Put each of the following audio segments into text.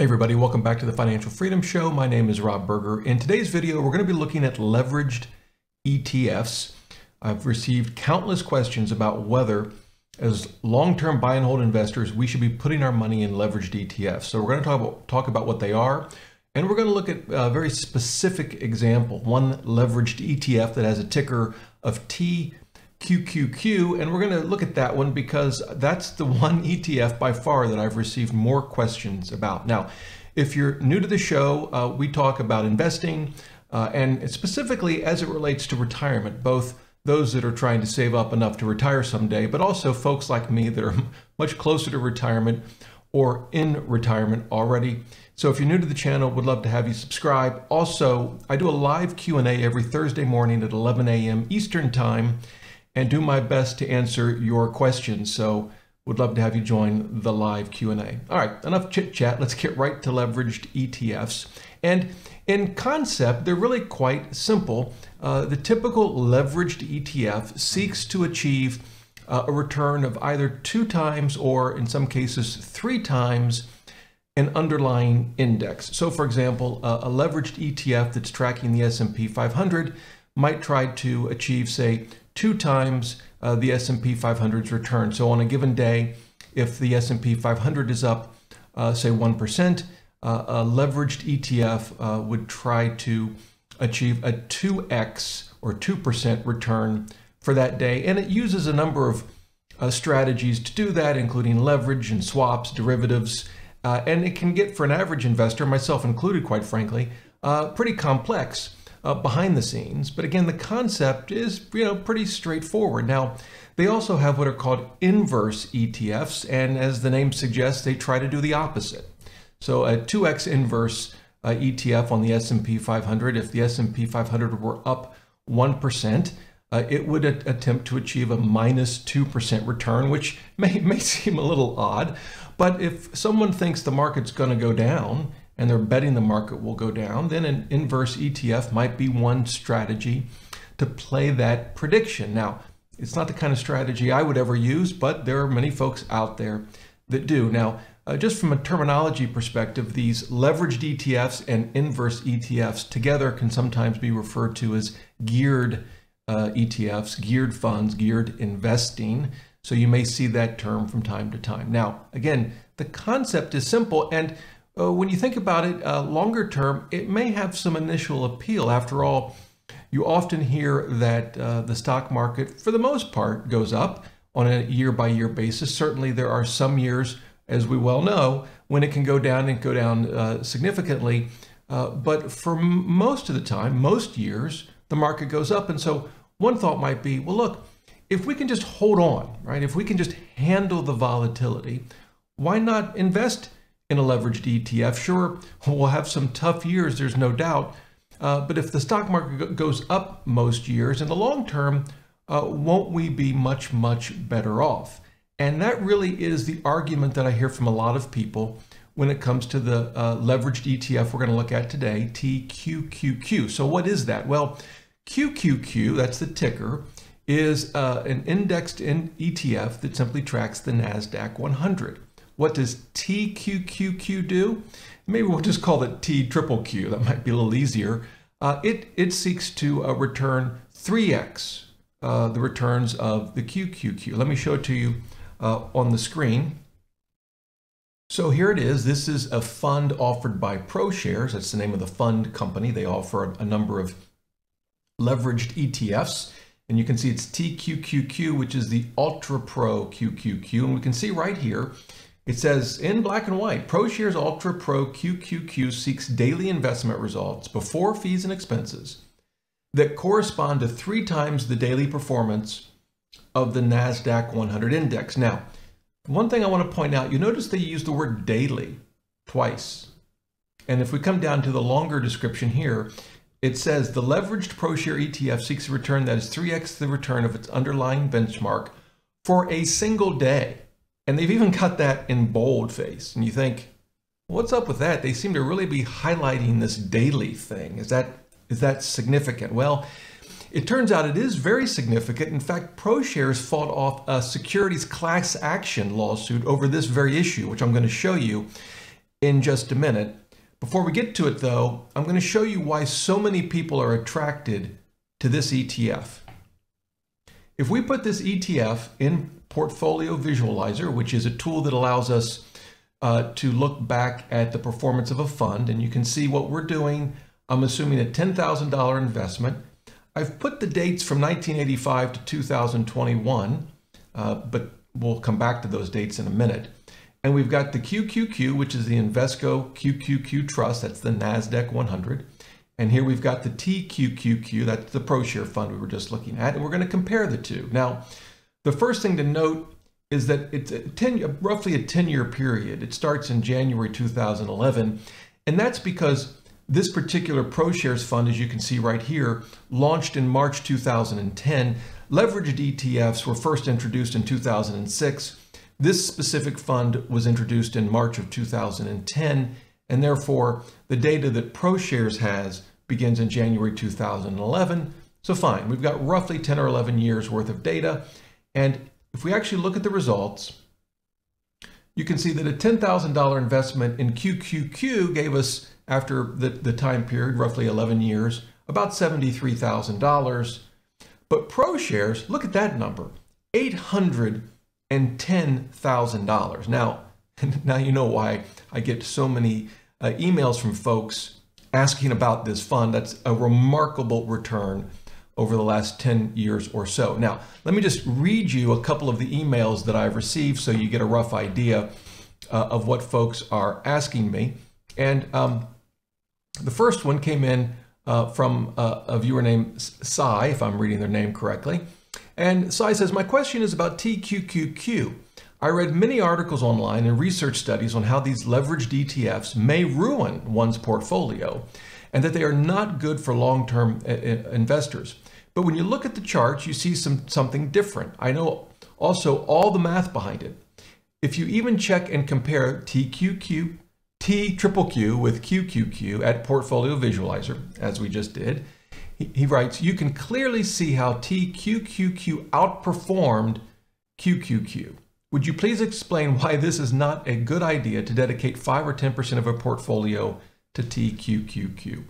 Hey everybody, welcome back to the Financial Freedom Show. My name is Rob Berger. In today's video, we're going to be looking at leveraged ETFs. I've received countless questions about whether, as long-term buy and hold investors, we should be putting our money in leveraged ETFs. So we're going to talk about, talk about what they are, and we're going to look at a very specific example, one leveraged ETF that has a ticker of T QQQ, and we're going to look at that one because that's the one ETF by far that I've received more questions about. Now, if you're new to the show, uh, we talk about investing uh, and specifically as it relates to retirement, both those that are trying to save up enough to retire someday, but also folks like me that are much closer to retirement or in retirement already. So if you're new to the channel, would love to have you subscribe. Also, I do a live Q&A every Thursday morning at 11 a.m. Eastern Time and do my best to answer your questions. So would love to have you join the live Q&A. All right, enough chit chat. Let's get right to leveraged ETFs. And in concept, they're really quite simple. Uh, the typical leveraged ETF seeks to achieve uh, a return of either two times or in some cases three times an underlying index. So for example, uh, a leveraged ETF that's tracking the S&P 500 might try to achieve say two times uh, the S&P 500's return. So on a given day, if the S&P 500 is up, uh, say 1%, uh, a leveraged ETF uh, would try to achieve a 2x or 2% return for that day. And it uses a number of uh, strategies to do that, including leverage and swaps, derivatives, uh, and it can get for an average investor, myself included, quite frankly, pretty complex uh, behind the scenes. But again, the concept is you know pretty straightforward. Now, they also have what are called inverse ETFs, and as the name suggests, they try to do the opposite. So a 2x inverse uh, ETF on the S&P 500, if the S&P 500 were up 1%, uh, it would attempt to achieve a minus 2% return, which may, may seem a little odd. But if someone thinks the market's going to go down and they're betting the market will go down, then an inverse ETF might be one strategy to play that prediction. Now, it's not the kind of strategy I would ever use, but there are many folks out there that do. Now, uh, just from a terminology perspective, these leveraged ETFs and inverse ETFs together can sometimes be referred to as geared uh, ETFs, geared funds, geared investing. So you may see that term from time to time. Now, again, the concept is simple and uh, when you think about it uh, longer term, it may have some initial appeal. After all, you often hear that uh, the stock market, for the most part, goes up on a year by year basis. Certainly, there are some years, as we well know, when it can go down and go down uh, significantly. Uh, but for most of the time, most years, the market goes up. And so, one thought might be well, look, if we can just hold on, right? If we can just handle the volatility, why not invest? In a leveraged ETF. Sure, we'll have some tough years, there's no doubt. Uh, but if the stock market goes up most years in the long term, uh, won't we be much, much better off? And that really is the argument that I hear from a lot of people when it comes to the uh, leveraged ETF we're going to look at today, TQQQ. So what is that? Well, QQQ, that's the ticker, is uh, an indexed in ETF that simply tracks the NASDAQ 100. What does TQQQ do? Maybe we'll just call it T triple Q. That might be a little easier. Uh, it, it seeks to uh, return 3x uh, the returns of the QQQ. Let me show it to you uh, on the screen. So here it is. This is a fund offered by ProShares. That's the name of the fund company. They offer a, a number of leveraged ETFs. And you can see it's TQQQ, which is the Ultra Pro QQQ. And we can see right here, it says in black and white, ProShares Ultra Pro QQQ seeks daily investment results before fees and expenses that correspond to three times the daily performance of the NASDAQ 100 index. Now, one thing I want to point out, you notice they use the word daily twice. And if we come down to the longer description here, it says the leveraged ProShare ETF seeks a return that is 3x the return of its underlying benchmark for a single day. And they've even cut that in boldface. And you think, what's up with that? They seem to really be highlighting this daily thing. Is that is that significant? Well, it turns out it is very significant. In fact, ProShares fought off a securities class action lawsuit over this very issue, which I'm going to show you. in just a minute. Before we get to it though, I'm going to show you why so many people are attracted to this ETF. If we put this ETF in Portfolio Visualizer, which is a tool that allows us uh, to look back at the performance of a fund, and you can see what we're doing. I'm assuming a $10,000 investment. I've put the dates from 1985 to 2021, uh, but we'll come back to those dates in a minute. And we've got the QQQ, which is the Invesco QQQ Trust. That's the NASDAQ 100. And here we've got the TQQQ. That's the ProShare fund we were just looking at. And we're going to compare the two. Now, the first thing to note is that it's a 10, roughly a 10-year period. It starts in January 2011. And that's because this particular ProShares fund, as you can see right here, launched in March 2010. Leveraged ETFs were first introduced in 2006 this specific fund was introduced in March of 2010, and therefore the data that ProShares has begins in January 2011. So fine, we've got roughly 10 or 11 years worth of data. And if we actually look at the results, you can see that a $10,000 investment in QQQ gave us, after the, the time period, roughly 11 years, about $73,000. But ProShares, look at that number, 800 and $10,000. Now, now you know why I get so many uh, emails from folks asking about this fund. That's a remarkable return over the last 10 years or so. Now, let me just read you a couple of the emails that I've received so you get a rough idea uh, of what folks are asking me. And um, the first one came in uh, from uh, a viewer named Sai, if I'm reading their name correctly. And Sai says, My question is about TQQQ. I read many articles online and research studies on how these leveraged ETFs may ruin one's portfolio and that they are not good for long term uh, uh, investors. But when you look at the charts, you see some, something different. I know also all the math behind it. If you even check and compare TQQ, T triple Q with QQQ at Portfolio Visualizer, as we just did, he, writes, you can clearly see how TQQQ outperformed QQQ. Would you please explain why this is not a good idea to dedicate 5 or 10% of a portfolio to TQQQ?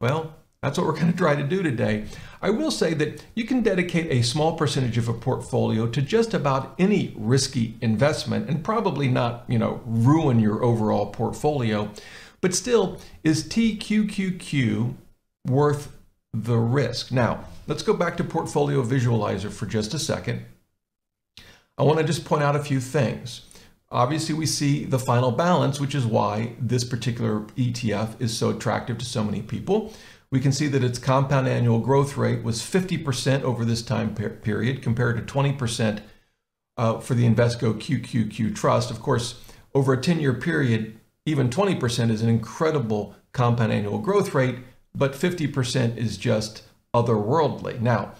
Well, that's what we're going to try to do today. I will say that you can dedicate a small percentage of a portfolio to just about any risky investment and probably not, you know, ruin your overall portfolio. But still, is TQQQ worth the risk. Now, let's go back to Portfolio Visualizer for just a second. I want to just point out a few things. Obviously, we see the final balance, which is why this particular ETF is so attractive to so many people. We can see that its compound annual growth rate was 50% over this time period compared to 20% uh, for the Invesco QQQ Trust. Of course, over a 10-year period, even 20% is an incredible compound annual growth rate but 50% is just otherworldly. Now,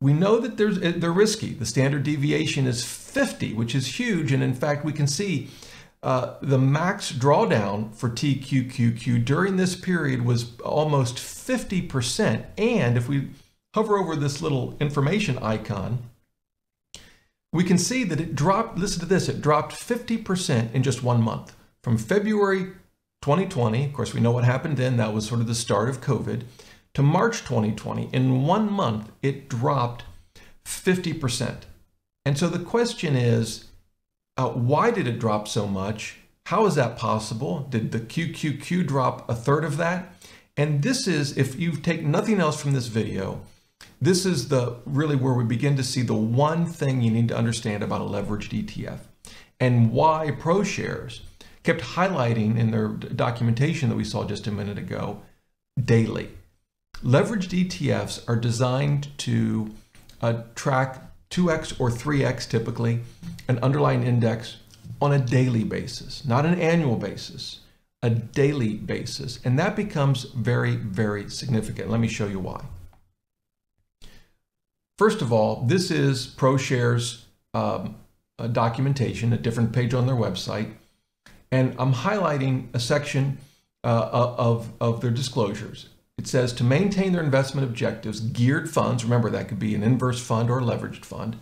we know that there's, eh, they're risky. The standard deviation is 50, which is huge. And in fact, we can see uh, the max drawdown for TQQQ during this period was almost 50%. And if we hover over this little information icon, we can see that it dropped, listen to this, it dropped 50% in just one month. From February 2020, of course, we know what happened then. That was sort of the start of COVID. To March 2020, in one month, it dropped 50%. And so the question is, uh, why did it drop so much? How is that possible? Did the QQQ drop a third of that? And this is, if you take nothing else from this video, this is the really where we begin to see the one thing you need to understand about a leveraged ETF and why ProShares kept highlighting in their documentation that we saw just a minute ago daily. Leveraged ETFs are designed to uh, track 2x or 3x typically an underlying index on a daily basis, not an annual basis, a daily basis. And that becomes very, very significant. Let me show you why. First of all, this is ProShares um, documentation, a different page on their website. And I'm highlighting a section uh, uh, of, of their disclosures. It says to maintain their investment objectives, geared funds, remember that could be an inverse fund or a leveraged fund,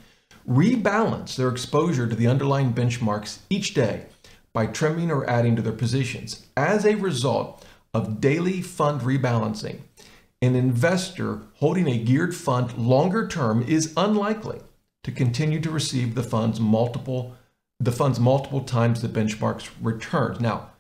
rebalance their exposure to the underlying benchmarks each day by trimming or adding to their positions. As a result of daily fund rebalancing, an investor holding a geared fund longer term is unlikely to continue to receive the funds multiple the funds multiple times the benchmark's returns. Now,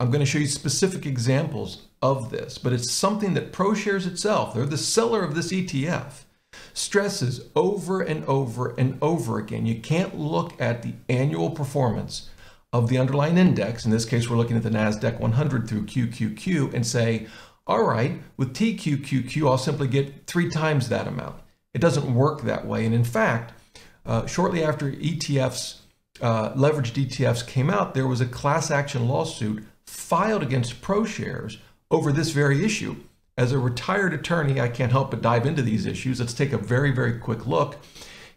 I'm going to show you specific examples of this, but it's something that ProShares itself, they're the seller of this ETF, stresses over and over and over again. You can't look at the annual performance of the underlying index, in this case, we're looking at the NASDAQ 100 through QQQ, and say, all right, with TQQQ, I'll simply get three times that amount. It doesn't work that way. And in fact, uh, shortly after ETFs, uh, leveraged ETFs came out, there was a class action lawsuit filed against ProShares over this very issue. As a retired attorney, I can't help but dive into these issues. Let's take a very, very quick look.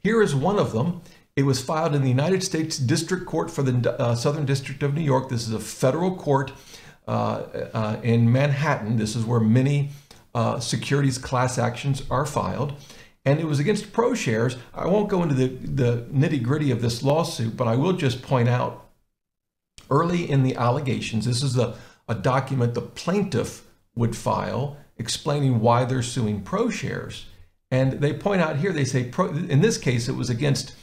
Here is one of them. It was filed in the United States District Court for the uh, Southern District of New York. This is a federal court uh, uh, in Manhattan. This is where many uh, securities class actions are filed. And it was against ProShares. I won't go into the, the nitty gritty of this lawsuit, but I will just point out early in the allegations, this is a, a document the plaintiff would file explaining why they're suing ProShares. And they point out here, they say, pro, in this case, it was against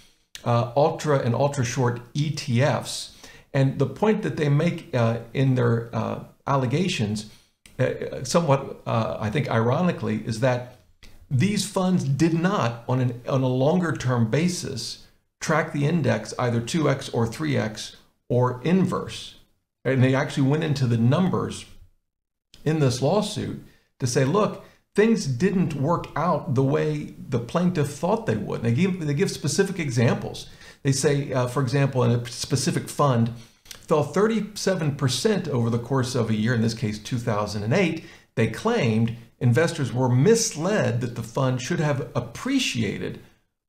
uh, ultra and ultra short ETFs. And the point that they make uh, in their uh, allegations, uh, somewhat, uh, I think, ironically, is that these funds did not, on, an, on a longer term basis, track the index either 2x or 3x or inverse. And they actually went into the numbers in this lawsuit to say, look, things didn't work out the way the plaintiff thought they would. They give, they give specific examples. They say, uh, for example, in a specific fund, fell 37% over the course of a year, in this case 2008. They claimed investors were misled that the fund should have appreciated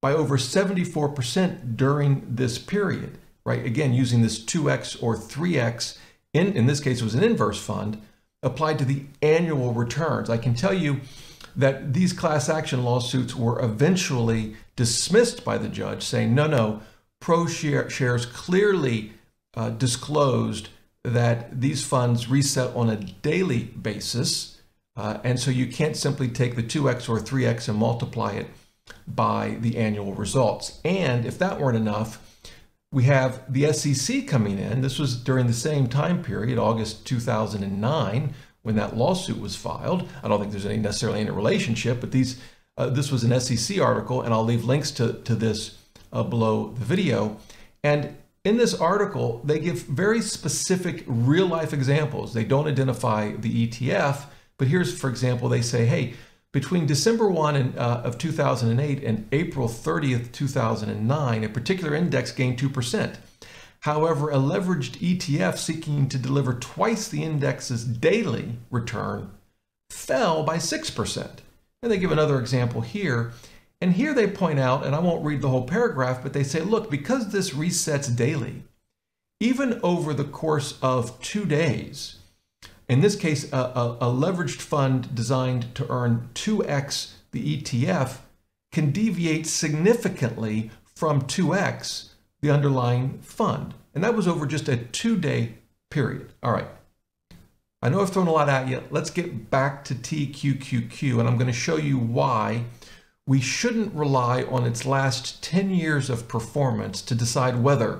by over 74% during this period, right? Again, using this 2x or 3x, in, in this case, it was an inverse fund, applied to the annual returns. I can tell you that these class action lawsuits were eventually dismissed by the judge, saying, no, no, ProShares clearly uh, disclosed that these funds reset on a daily basis. Uh, and so you can't simply take the 2x or 3x and multiply it by the annual results. And if that weren't enough, we have the SEC coming in. This was during the same time period, August 2009, when that lawsuit was filed. I don't think there's any necessarily any relationship, but these uh, this was an SEC article, and I'll leave links to, to this uh, below the video. And in this article, they give very specific real life examples. They don't identify the ETF, but here's, for example, they say, hey, between December 1 and, uh, of 2008 and April 30th, 2009, a particular index gained 2%. However, a leveraged ETF seeking to deliver twice the index's daily return fell by 6%. And they give another example here. And here they point out, and I won't read the whole paragraph, but they say, look, because this resets daily, even over the course of two days, in this case, a, a, a leveraged fund designed to earn 2x the ETF can deviate significantly from 2x the underlying fund. And that was over just a two day period. All right. I know I've thrown a lot at you. Let's get back to TQQQ, and I'm going to show you why we shouldn't rely on its last 10 years of performance to decide whether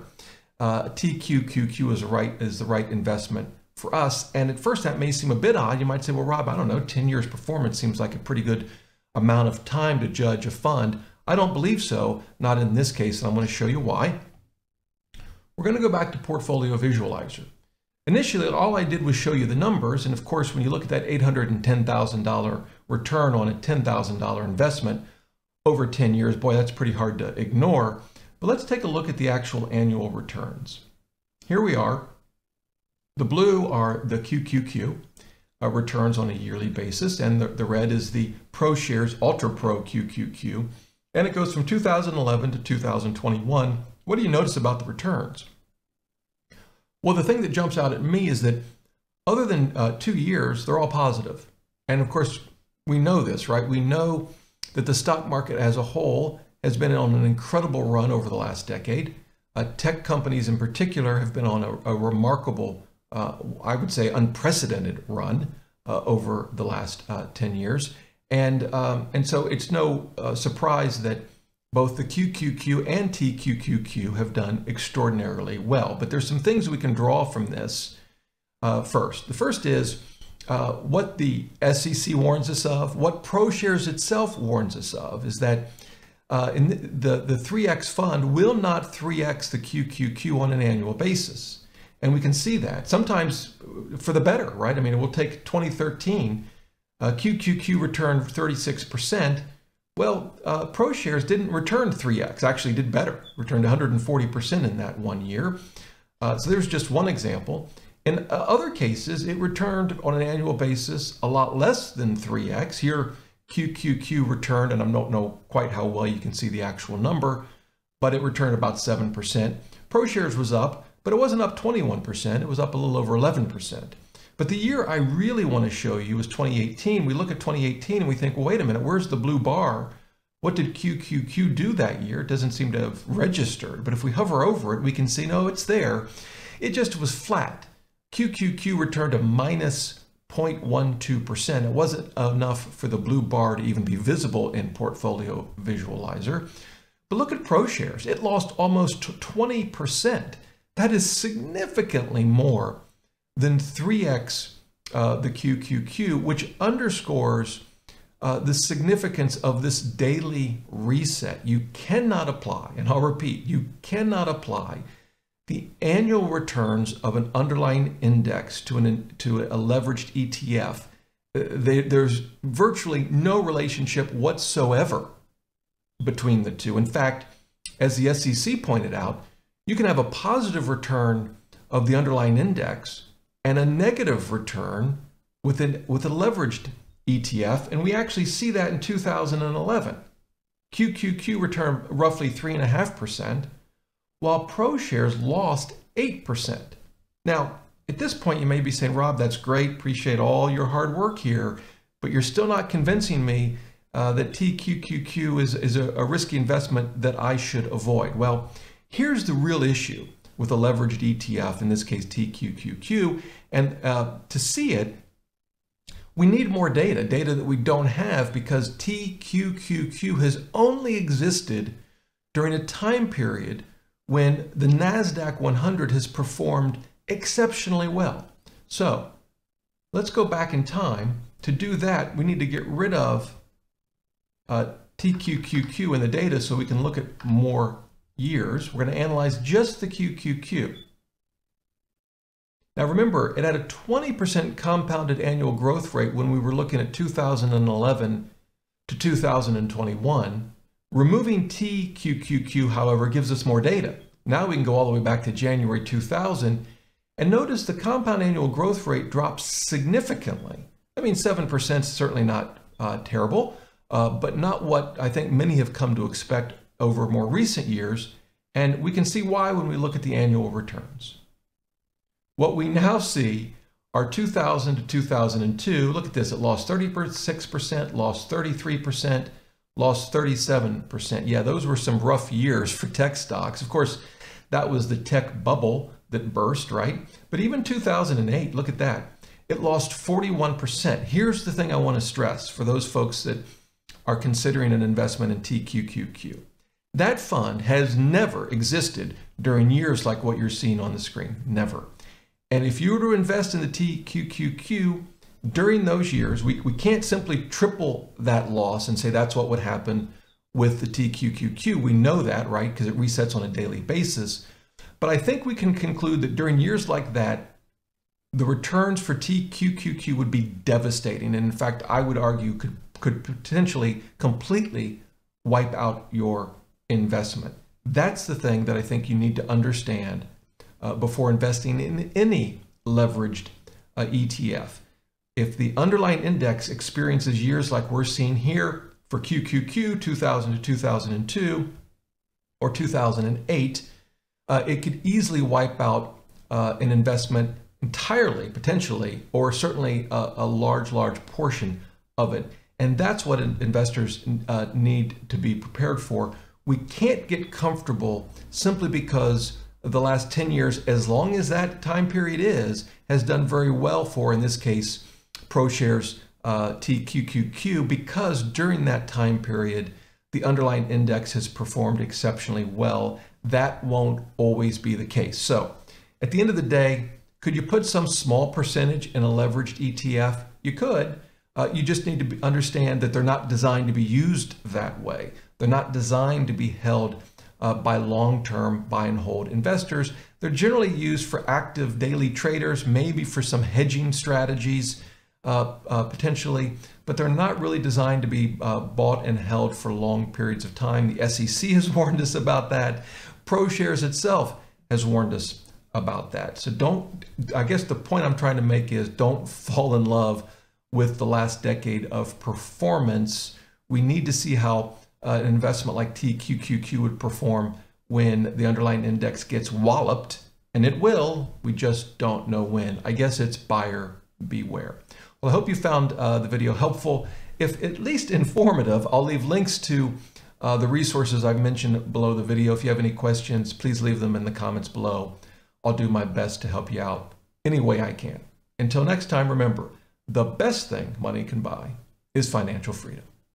uh, TQQQ is, right, is the right investment for us. And at first, that may seem a bit odd. You might say, well, Rob, I don't know, 10 years performance seems like a pretty good amount of time to judge a fund. I don't believe so, not in this case, and I'm going to show you why. We're going to go back to Portfolio Visualizer. Initially, all I did was show you the numbers, and of course, when you look at that $810,000 return on a $10,000 investment over 10 years, boy, that's pretty hard to ignore. But let's take a look at the actual annual returns. Here we are, the blue are the QQQ uh, returns on a yearly basis, and the, the red is the ProShares Ultra Pro QQQ, and it goes from 2011 to 2021. What do you notice about the returns? Well, the thing that jumps out at me is that other than uh, two years, they're all positive. And of course, we know this, right? We know that the stock market as a whole has been on an incredible run over the last decade. Uh, tech companies in particular have been on a, a remarkable, uh, I would say, unprecedented run uh, over the last uh, 10 years. And, um, and so it's no uh, surprise that both the QQQ and TQQQ have done extraordinarily well. But there's some things we can draw from this uh, first. The first is what the SEC warns us of, what ProShares itself warns us of, is that uh, in the, the, the 3X fund will not 3X the QQQ on an annual basis. And we can see that sometimes for the better, right? I mean, we'll take 2013, uh, QQQ returned 36%. Well, uh, ProShares didn't return 3x, actually did better, returned 140% in that one year. Uh, so there's just one example. In uh, other cases, it returned on an annual basis a lot less than 3x. Here, QQQ returned, and I don't know quite how well you can see the actual number, but it returned about 7%. ProShares was up, but it wasn't up 21%, it was up a little over 11%. But the year I really want to show you is 2018. We look at 2018 and we think, well, wait a minute, where's the blue bar? What did QQQ do that year? It doesn't seem to have registered, but if we hover over it, we can see, no, it's there. It just was flat. QQQ returned a minus 0.12%. It wasn't enough for the blue bar to even be visible in Portfolio Visualizer. But look at ProShares. It lost almost 20%. That is significantly more than 3x uh, the QQQ, which underscores uh, the significance of this daily reset. You cannot apply, and I'll repeat, you cannot apply the annual returns of an underlying index to, an, to a leveraged ETF. Uh, they, there's virtually no relationship whatsoever between the two. In fact, as the SEC pointed out, you can have a positive return of the underlying index and a negative return with, an, with a leveraged ETF. And we actually see that in 2011. QQQ returned roughly 3.5%, while ProShares lost 8%. Now, at this point, you may be saying, Rob, that's great. Appreciate all your hard work here, but you're still not convincing me uh, that TQQQ is, is a, a risky investment that I should avoid. Well, Here's the real issue with a leveraged ETF, in this case TQQQ, and uh, to see it, we need more data, data that we don't have because TQQQ has only existed during a time period when the NASDAQ 100 has performed exceptionally well. So let's go back in time. To do that, we need to get rid of uh, TQQQ in the data so we can look at more years, we're going to analyze just the QQQ. Now remember, it had a 20% compounded annual growth rate when we were looking at 2011 to 2021. Removing TQQQ, however, gives us more data. Now we can go all the way back to January 2000 and notice the compound annual growth rate drops significantly. I mean, 7% is certainly not uh, terrible, uh, but not what I think many have come to expect over more recent years, and we can see why when we look at the annual returns. What we now see are 2000 to 2002. Look at this, it lost 36%, lost 33%, lost 37%. Yeah, those were some rough years for tech stocks. Of course, that was the tech bubble that burst, right? But even 2008, look at that. It lost 41%. Here's the thing I want to stress for those folks that are considering an investment in TQQQ. That fund has never existed during years like what you're seeing on the screen. Never. And if you were to invest in the TQQQ during those years, we, we can't simply triple that loss and say that's what would happen with the TQQQ. We know that, right? Because it resets on a daily basis. But I think we can conclude that during years like that, the returns for TQQQ would be devastating. And in fact, I would argue could, could potentially completely wipe out your investment. That's the thing that I think you need to understand uh, before investing in any leveraged uh, ETF. If the underlying index experiences years like we're seeing here for QQQ 2000 to 2002 or 2008, uh, it could easily wipe out uh, an investment entirely, potentially, or certainly a, a, large, large portion of it. And that's what investors uh, need to be prepared for we can't get comfortable simply because the last 10 years, as long as that time period is, has done very well for, in this case, ProShares uh, TQQQ, because during that time period, the underlying index has performed exceptionally well. That won't always be the case. So at the end of the day, could you put some small percentage in a leveraged ETF? You could. Uh, you just need to understand that they're not designed to be used that way. They're not designed to be held uh, by long-term buy and hold investors. They're generally used for active daily traders, maybe for some hedging strategies, uh, uh, potentially, but they're not really designed to be uh, bought and held for long periods of time. The SEC has warned us about that. ProShares itself has warned us about that. So don't, I guess the point I'm trying to make is don't fall in love with the last decade of performance. We need to see how uh, an investment like TQQQ would perform when the underlying index gets walloped, and it will. We just don't know when. I guess it's buyer beware. Well, I hope you found uh, the video helpful. If at least informative, I'll leave links to uh, the resources I've mentioned below the video. If you have any questions, please leave them in the comments below. I'll do my best to help you out any way I can. Until next time, remember, the best thing money can buy is financial freedom.